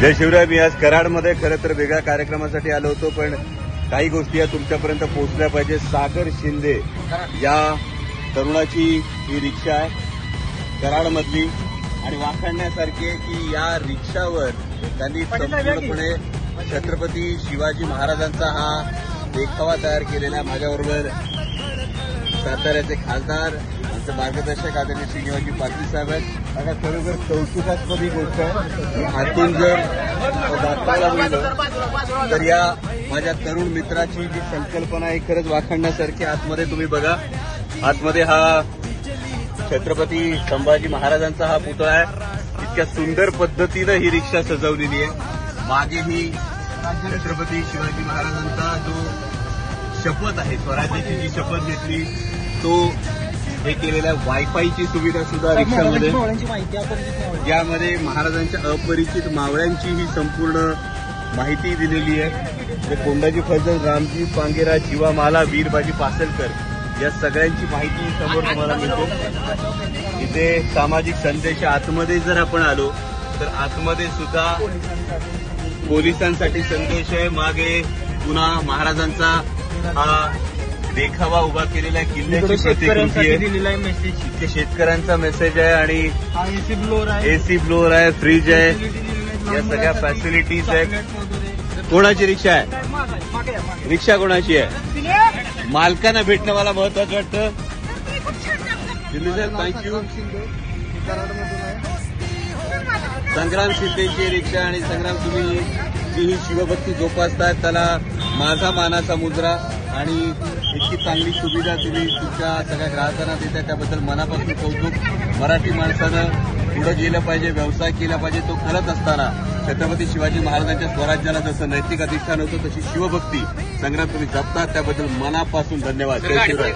जय शिवराय मी आज कराडमध्ये खरं तर वेगळ्या कार्यक्रमासाठी आलो होतो पण काही गोष्टी या तुमच्यापर्यंत पोहोचल्या पाहिजे. सागर शिंदे या तरुणाची ही रिक्षा आहे कराडमधली. आणि वाखाणण्यासारखी आहे की या रिक्षावर त्यांनी संपूर्णपणे छत्रपती शिवाजी महाराजांचा हा देखावा तयार केलेला माझ्याबरोबर साताऱ्याचे खासदार आमचे मार्गदर्शक आदरणीय श्रीनिवाजी पाटील साहेब आहेत. आता खरोखर कौतुकास्पद ही गोष्ट आहे. आतून जर दाखवायला मिळलं तर या माझ्या तरुण मित्राची जी संकल्पना आहे खरंच वाखाणण्यासारखी आतमध्ये तुम्ही बघा. आतमध्ये हा छत्रपती संभाजी महाराजांचा हा पुतळा आहे. इतक्या सुंदर पद्धतीनं ही रिक्षा सजवलेली आहे. मागे ही छत्रपती शिवाजी महाराजांचा जो शपथ आहे स्वराज्याची जी शपथ घेतली तो हे केलेल्या वायफायची सुविधा सुद्धा रिक्षामध्ये माहिती आपण यामध्ये महाराजांच्या अपरिचित मावळ्यांची ही संपूर्ण माहिती दिलेली आहे. कोंडाजी फैजल रामजी पांगेरा जीवामाला वीरबाजी पासलकर या सगळ्यांची माहिती समोर तुम्हाला मिळते. इथे सामाजिक संदेश आतमध्ये जर आपण आलो तर आतमध्ये सुद्धा पोलिसांसाठी संदेश आहे. मागे पुन्हा महाराजांचा हा देखावा उभा केलेला आहे किल्ल्याची प्रतिकृती आहे. दिलेला आहे मेसेज इथे शेतकऱ्यांचा मेसेज आहे आणि हा एसी ब्लोअर आहे. एसी फ्लोअर आहे फ्रीज आहे. या सगळ्या facilities आहेत. कोणाची रिक्षा आहे? रिक्षा कोणाची आहे? मालकांना भेटणं मला महत्वाचं वाटतं. शिंदे साहेब थँक्यू संग्राम शिंदेची रिक्षा आणि संग्राम तुम्ही जी ही शिवभक्ती जोपासताय त्याला माझा मानाचा मुद्रा आणि इतकी चांगली सुविधा तुम्ही तुमच्या सगळ्या ग्राहकांना देताय त्याबद्दल मनापासून कौतुक. मराठी माणसानं पुढे गेलं पाहिजे व्यवसाय केला पाहिजे तो करत असताना छत्रपती शिवाजी महाराजांच्या स्वराज्याला जसं नैतिक अधिष्ठान होतं तशी शिवभक्ती संग्राम तुम्ही जपतात त्याबद्दल मनापासून धन्यवाद. जय शिवराय